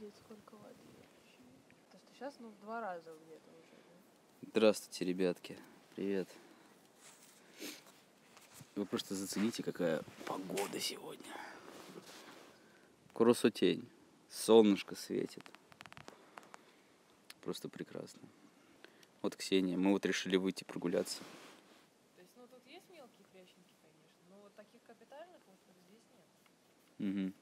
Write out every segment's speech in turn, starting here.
Обалдеть, сколько воды вообще. Потому что сейчас, ну, в два раза где-то уже. да. Здравствуйте, ребятки. Привет. Вы просто зацените, какая погода сегодня. Красотень. Солнышко светит. Просто прекрасно. Вот Ксения. Мы вот решили выйти прогуляться. То есть, ну, тут есть мелкие хрященки, конечно, но вот таких капитальных вот здесь нет. Мгм.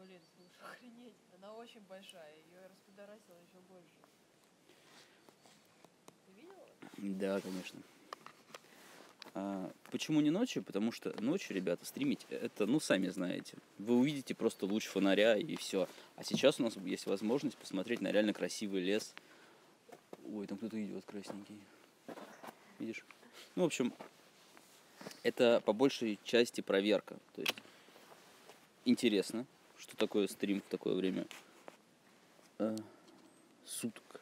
Блин, слушай, охренеть. Она очень большая, ее распидорасило еще больше. Ты видела? Да, конечно. А, почему не ночью? Потому что ночью, ребята, стримить это, ну, сами знаете. Вы увидите просто луч фонаря и все. А сейчас у нас есть возможность посмотреть на реально красивый лес. Ой, там кто-то идет красненький. Видишь? Ну, в общем, это по большей части проверка. То есть интересно, что такое стрим в такое время э, суток.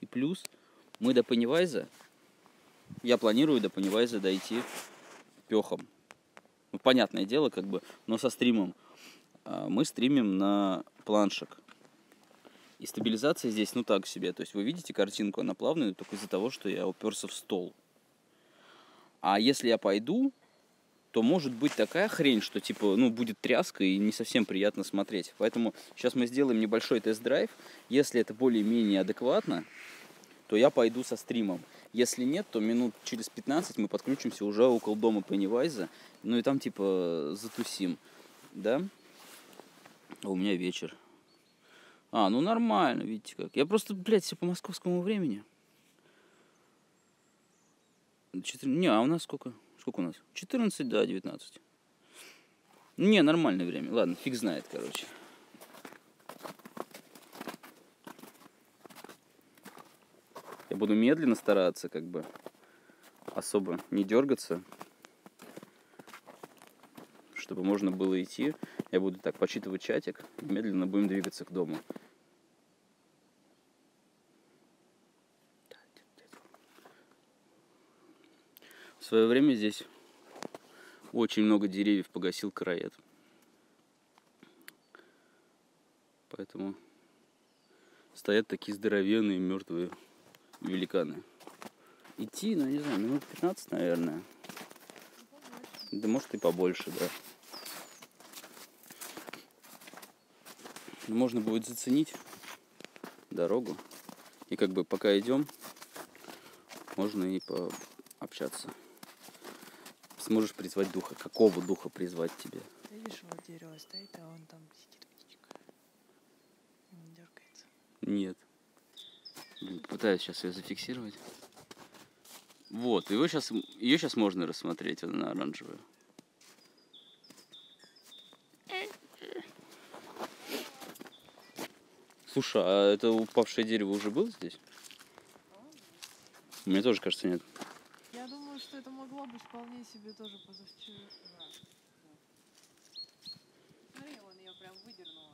И плюс мы до Пеннивайза я планирую до Пеннивайза дойти пехом. Ну, понятное дело, как бы, но со стримом. А, Мы стримим на планшек. И стабилизация здесь, ну так себе. То есть вы видите картинку, она плавная, только из-за того, что я уперся в стол. А если я пойду, то может быть такая хрень, что типа, ну, будет тряска и не совсем приятно смотреть. Поэтому сейчас мы сделаем небольшой тест-драйв. Если это более-менее адекватно, то я пойду со стримом. Если нет, то минут через 15 мы подключимся уже около дома Пеннивайза. Ну и там типа затусим. Да? А у меня вечер. А, ну нормально, видите как. Я просто, блядь, все по московскому времени. Четыр- Не, а у нас сколько? Сколько у нас? 14, да, 19. Не, нормальное время. Ладно, фиг знает, короче. Я буду медленно стараться, как бы особо не дергаться, чтобы можно было идти. Я буду так почитывать чатик, медленно будем двигаться к дому. Свое время здесь очень много деревьев погасил караед. Поэтому стоят такие здоровенные мертвые великаны. Идти, ну, не знаю, минут 15, наверное. Да может и побольше, да. Но можно будет заценить дорогу. И как бы пока идем, можно и пообщаться. Сможешь призвать духа. Какого духа призвать тебе? Ты видишь, вот дерево стоит, а он там сидит птичка. Не дергается. Нет. Блин, Попытаюсь сейчас ее зафиксировать. Вот, его сейчас, ее сейчас можно рассмотреть, она оранжевая. Слушай, а это упавшее дерево уже было здесь? Мне тоже кажется, нет. Я думаю, что это могло быть вполне себе тоже позавчера. Смотри, он ее прям выдернула.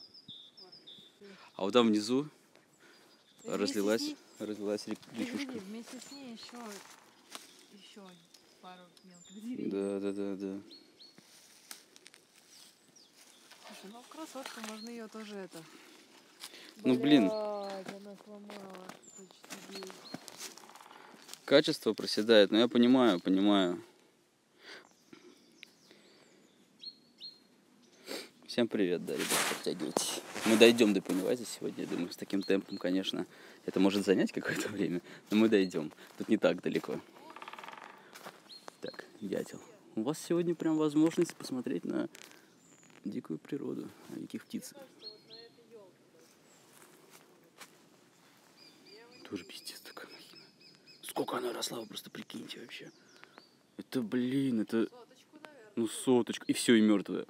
А вот там внизу вместе разлилась, ней- разлилась речушка. вместе с ней еще, еще пару мелких деревьев. Да, да, да, да. Слушай, ну красотка, можно ее тоже это. Ну, блин. Блядь, она сломала почти. Качество проседает, но я понимаю, понимаю. Всем привет, да, ребят, подтягивайтесь. Мы дойдем до Пеннивайза сегодня, я думаю, с таким темпом, конечно, это может занять какое-то время, но мы дойдем. Тут не так далеко. Так, дятел. У вас сегодня прям возможность посмотреть на дикую природу, на диких птиц. Тоже пиздец такая махина. Сколько она росла, вы просто прикиньте вообще. Это, блин, это, ну, соточка. И все, и мертвая.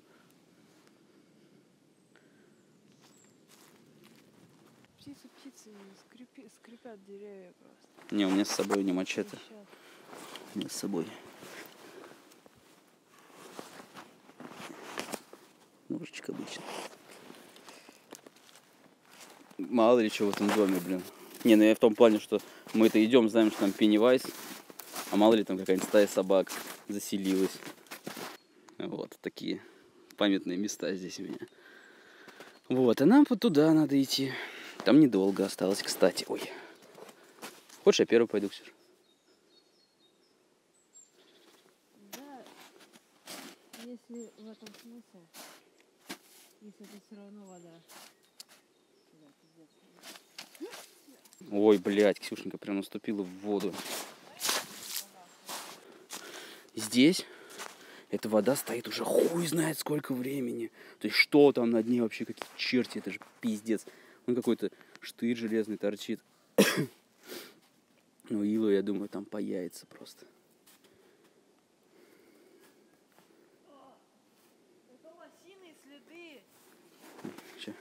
Скрипи- скрипят деревья просто. Не, у меня с собой не мачете. У меня с собой. Ножичек обычно. Мало ли что в этом доме, блин. Не, ну я в том плане, что мы это идем, знаем, что там Пеннивайз, а мало ли там какая-нибудь стая собак заселилась. Вот такие памятные места здесь у меня. Вот, и нам вот туда надо идти. Там недолго осталось, кстати. Ой. Хочешь, я первый пойду, Ксюша? Да, если в этом смысле, если это все равно вода. Ой, блядь, Ксюшенька прям наступила в воду. Здесь эта вода стоит уже хуй знает сколько времени. То есть что там на дне вообще, какие черти, это же пиздец. Он какой-то штырь железный торчит. Ну, Ила, я думаю, там паяется просто. Ща.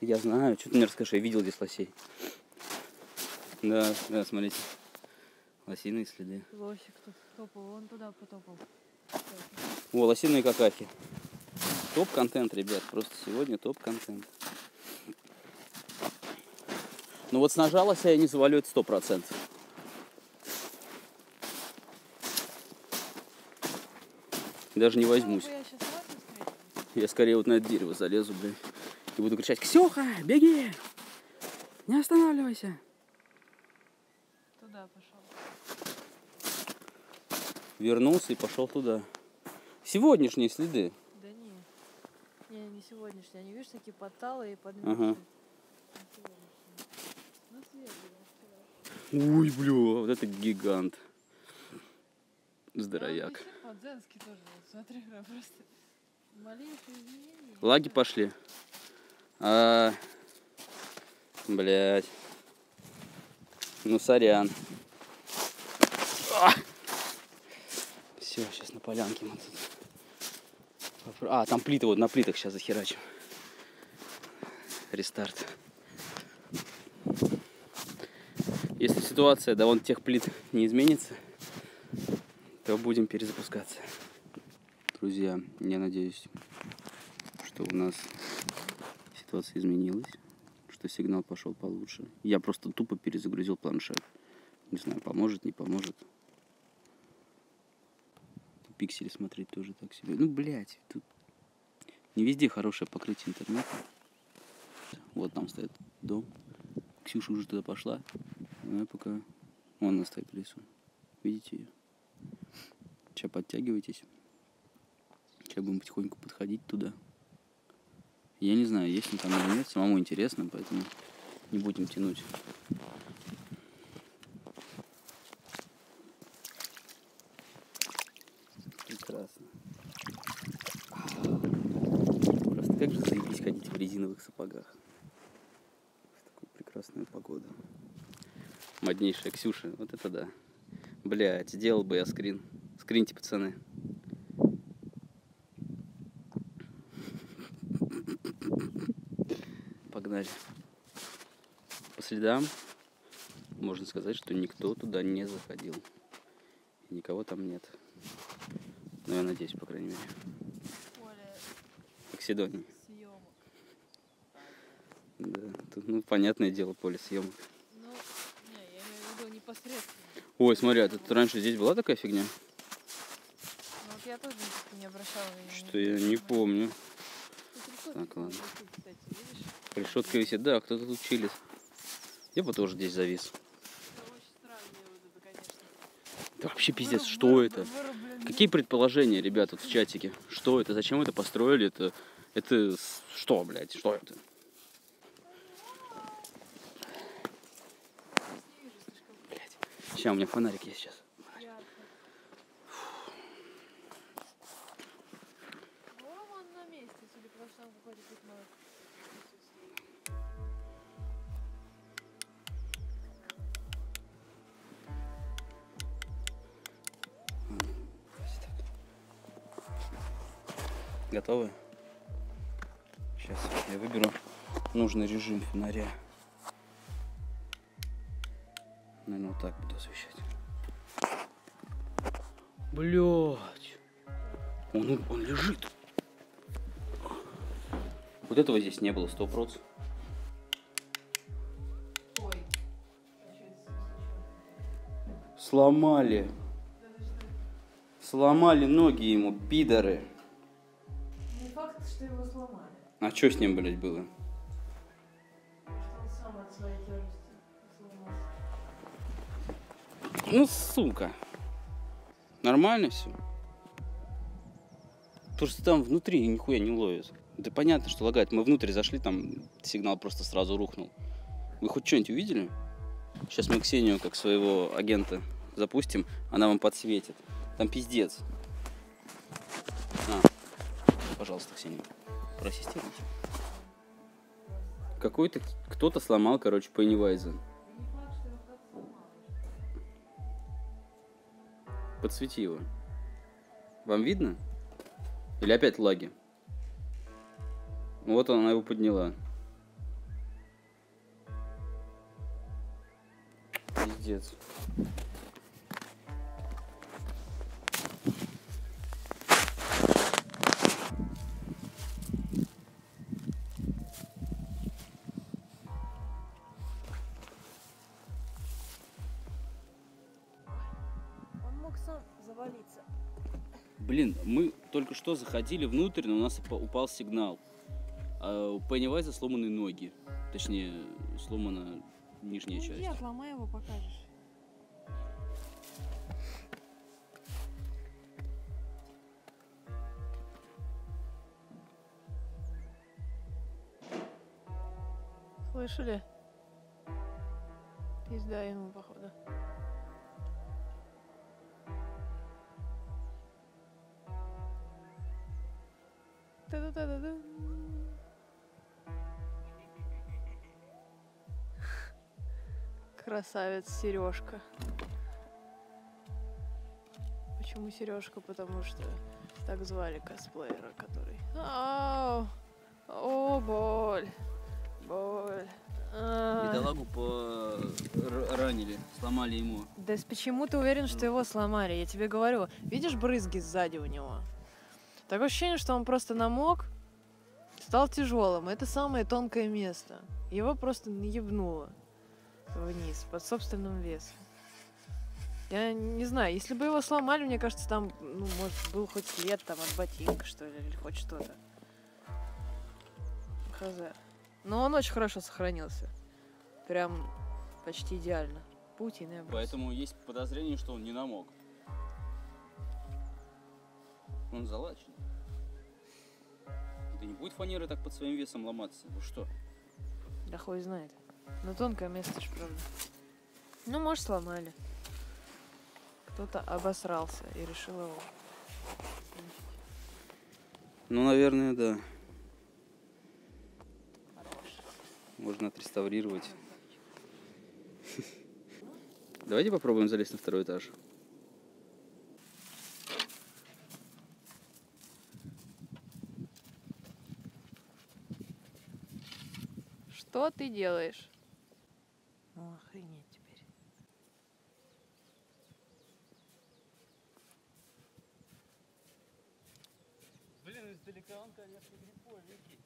Я знаю, что ты мне расскажешь, я видел здесь лосей. Да, да, смотрите. Лосиные следы. Лосик тут топал, вон туда потопал. О, лосиные какахи. Топ-контент, ребят. Просто сегодня топ-контент. Ну вот с ножа лося я не завалю это сто процентов. Даже не возьмусь. Я скорее вот на это дерево залезу, блин. И буду кричать, Ксюха, беги! Не останавливайся. Туда пошел. Вернулся и пошел туда. Сегодняшние следы. Не. Не, не сегодняшний. Они, видишь, такие подталые и подмерзшие. Ага. Сегодняшние. Ой, бля, вот это гигант. Здоровяк. тоже. Смотри. Лаги пошли. А, блять. Ну, сорян. Все, сейчас на полянке мы тут. А, там плиты, вот на плитах сейчас захерачим. Рестарт. Если ситуация до вон тех плит не изменится, то будем перезапускаться. Друзья, я надеюсь, что у нас ситуация изменилась, что сигнал пошел получше. Я просто тупо перезагрузил планшет. Не знаю, поможет, не поможет. Пиксели смотреть тоже так себе. Ну, блядь, тут не везде хорошее покрытие интернета. Вот там стоит дом. Ксюша уже туда пошла. А я пока... Вон она стоит в лесу. Видите ее? Сейчас подтягивайтесь. Сейчас будем потихоньку подходить туда. Я не знаю, есть ли там или нет, самому интересно, поэтому не будем тянуть. Прекрасно. Просто как же заебись ходить в резиновых сапогах. В такую прекрасную погоду. Моднейшая Ксюша, вот это да. Блять, сделал бы я скрин. Скриньте, пацаны. Погнали. По следам можно сказать, что никто туда не заходил. Никого там нет. Ну, я надеюсь, по крайней мере. Съемок. Да. Тут, ну, понятное дело, поле съемок. Ну, не, я имею непосредственно. Ой, смотри, а тут раньше здесь была такая фигня? Ну, вот я тоже не обращала внимания. Что я не помню. Так, ладно. Решетка висит, да, кто-то тут чилит. Я бы тоже здесь завис. Это. Да вообще пиздец, что это? Какие предположения, ребята, в чатике? Что это? Зачем это построили? Это, это что, блядь? Что это? Не вижу слишком Блядь. Сейчас, у меня фонарик есть сейчас. Готовы? Сейчас я выберу нужный режим фонаря. Вот так буду освещать. Блять. Он, он лежит. Вот этого здесь не было, сто проц. Ой. Сломали. Сломали ноги ему, пидоры. Не факт, что его сломали. А что с ним, блядь, было? Ну, сука. Нормально все. Просто там внутри нихуя не ловит. Да понятно, что лагает. Мы внутрь зашли, там сигнал просто сразу рухнул. Вы хоть что-нибудь увидели? Сейчас мы Ксению, как своего агента, запустим. Она вам подсветит. Там пиздец. А, пожалуйста, Ксения, проассистируйте. Какой-то кто-то сломал, короче, Пеннивайза. Подсвети его. Вам видно? Или опять лаги? Вот она его подняла. Пиздец. Только что заходили внутрь, но у нас упа- упал сигнал. А у Пеннивайза сломаны ноги. Точнее, сломана нижняя ну, часть. иди, отломай его, покажешь. Слышали? Пизда ему, походу. Красавец Сережка. Почему Сережка? Потому что так звали косплеера, который. Ау! О, боль! Боль! Бедолагу по... р- ранили, сломали ему. Да почему ты уверен, что его сломали? Я тебе говорю, видишь брызги сзади у него? Такое ощущение, что он просто намок, стал тяжелым. Это самое тонкое место. Его просто наебнуло вниз под собственным весом. Я не знаю, если бы его сломали, мне кажется, там, ну, может, был хоть след там от ботинка, что ли, или хоть что-то. Хз. Но он очень хорошо сохранился. Прям почти идеально. Паутина я бросила. Поэтому есть подозрение, что он не намок. Он залачен. Да не будет фанеры так под своим весом ломаться. Вы что? Да хуй знает. Но тонкое место ж, правда. Ну, может, сломали. Кто-то обосрался и решил его. Ну, наверное, да. Можно отреставрировать. Давайте попробуем залезть на второй этаж. Что ты делаешь? Ну, охренеть теперь. Блин, издалека он, конечно, прикольненький.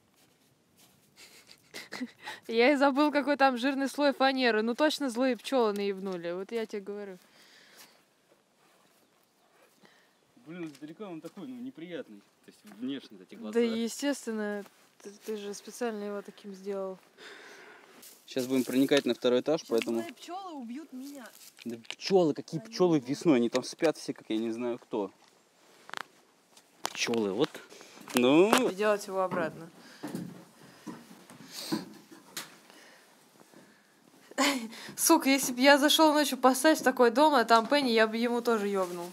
Я и забыл, какой там жирный слой фанеры. Ну, точно злые пчелы наебнули. Вот я тебе говорю. Блин, издалека он такой, ну, неприятный. То есть внешне эти глаза. Да, естественно, ты, ты же специально его таким сделал. Сейчас будем проникать на второй этаж, поэтому... пчелы убьют меня. Да пчелы, какие Они пчелы вот- весной? Они там спят все, как я не знаю кто. Пчелы, вот. Ну, Делать его обратно. Сука, если бы я зашел ночью поставить в такой дом, а там Пенни, я бы ему тоже ёбнул.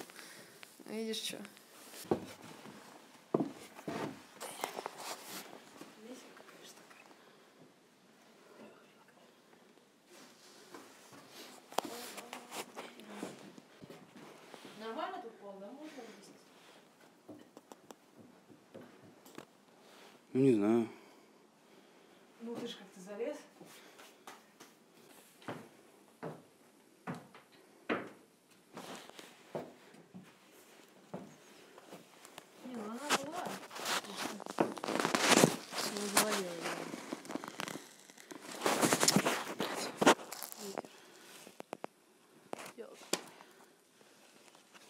Видишь что? Можно вместе? ну не знаю. Ну ты же как-то залез. Не, ну она была. Всего завалила её. Ветер. Делать.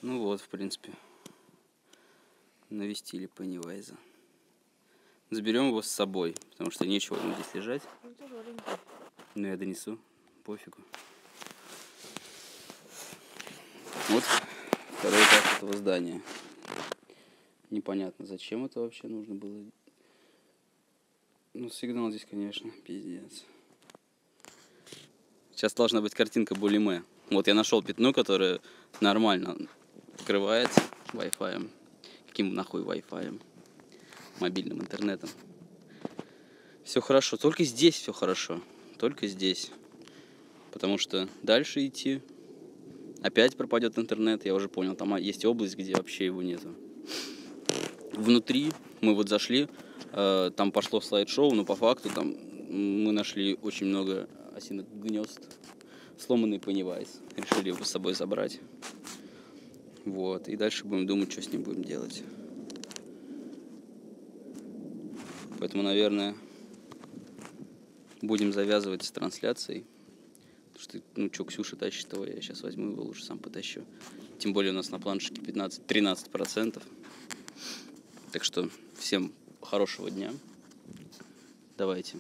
Ну вот, в принципе. Навестили Пеннивайза. заберем его с собой, потому что нечего ему здесь лежать. Ну, я донесу, пофигу. Вот второй этаж этого здания. Непонятно, зачем это вообще нужно было. Ну, сигнал здесь, конечно, пиздец. Сейчас должна быть картинка Булиме. Вот я нашел пятно, которое нормально открывается Wi-Fi. Каким нахуй Wi-Fi? Мобильным интернетом. Все хорошо. Только здесь все хорошо. Только здесь. Потому что дальше идти опять пропадет интернет. Я уже понял, там есть область, где вообще его нету. Внутри мы вот зашли, э, там пошло слайд-шоу, но по факту там мы нашли очень много осиных гнезд, сломанный Pennywise. Решили его с собой забрать. Вот. И дальше будем думать, что с ним будем делать. Поэтому, наверное, будем завязывать с трансляцией. Потому что, ну, что Ксюша тащит, того я сейчас возьму его лучше сам потащу. Тем более у нас на планшике 15-13%. Так что всем хорошего дня. Давайте.